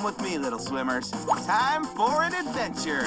Come with me, little swimmers. Time for an adventure.